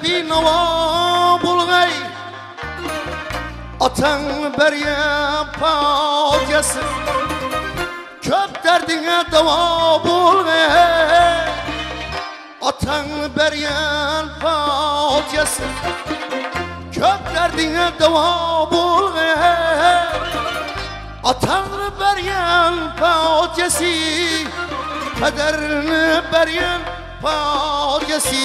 الذي نواب الغي Atan berye patyası Köp derdine deva bul Atan berye patyası Köp derdine deva bul Atan berye patyası Kaderini berye patyası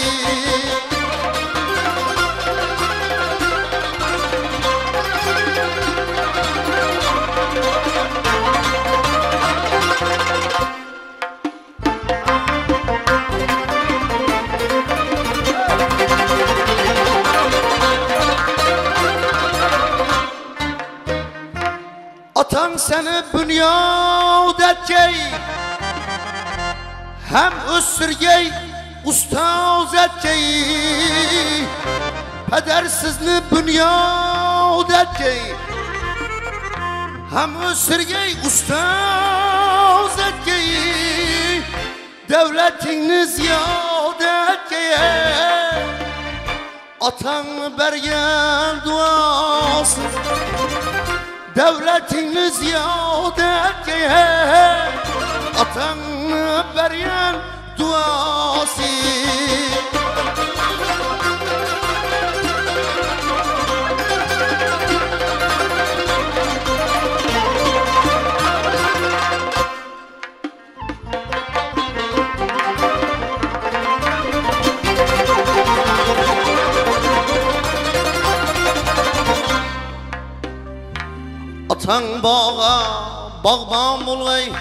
Seni bünyad edeceği Hem ösürgey ustaz edeceği Pedersizli bünyad edeceği Hem ösürgey ustaz edeceği Devletini ziyade edeceği Atan bergen duası Devletini ziyade diye Atan beryen duası Atan bağa bağban bulgay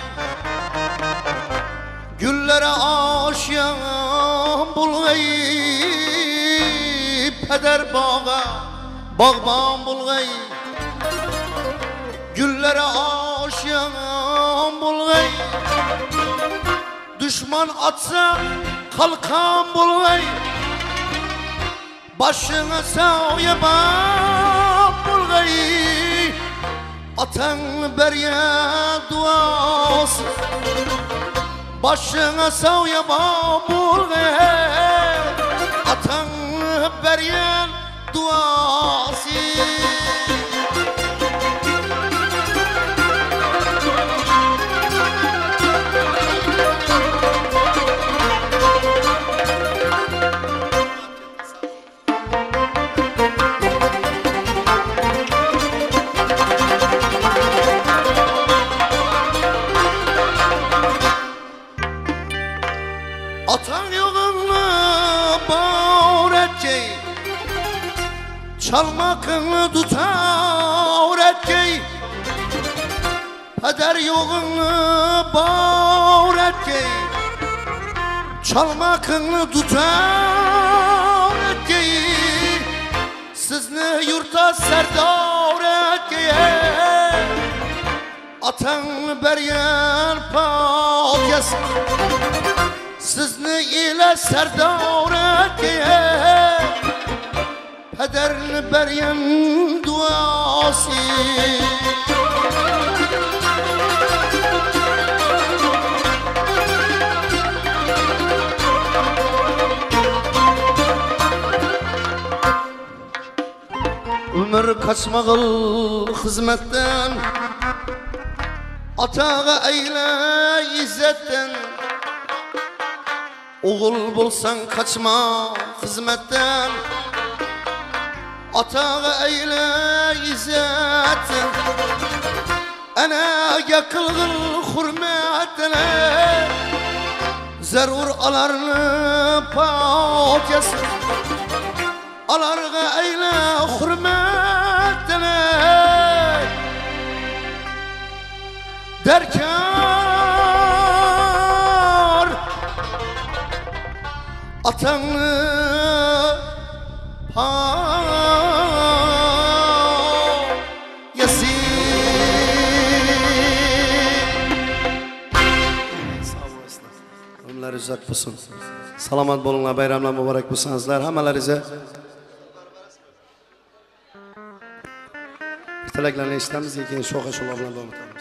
Güllere aşyan bulgay Peder bağa bağban bulgay Güllere aşyan bulgay Düşman atsa kalkan bulgay Başını savya bulgay Atan berye duası. Başına savya babulge. Atan berye duası Çalmakını tutar edeceği Peder yolunu bağır edeceği Çalmakını tutar edeceği Sizni yurta serdar edeceği Atan beryen patyası Sizni ile serdar etkiye Pederli beryen duası. Ömür kaçmağıl hizmetten Atağı eyle izzetten. Oğul bulsan kaçma hizmetten Atağı eyle izzetten Ana yakılgın hürmetine. Zerur alarını patyası Alarga eyle hürmetine. Derkar Atanı payası umrlaringiz uzat bo'lsin. Salomat bo'linglar bayramlar muborak bo'lsin azizlar. Hammalaringizga tilaklarni eshitamiz lekin shoha shular bilan davom etamiz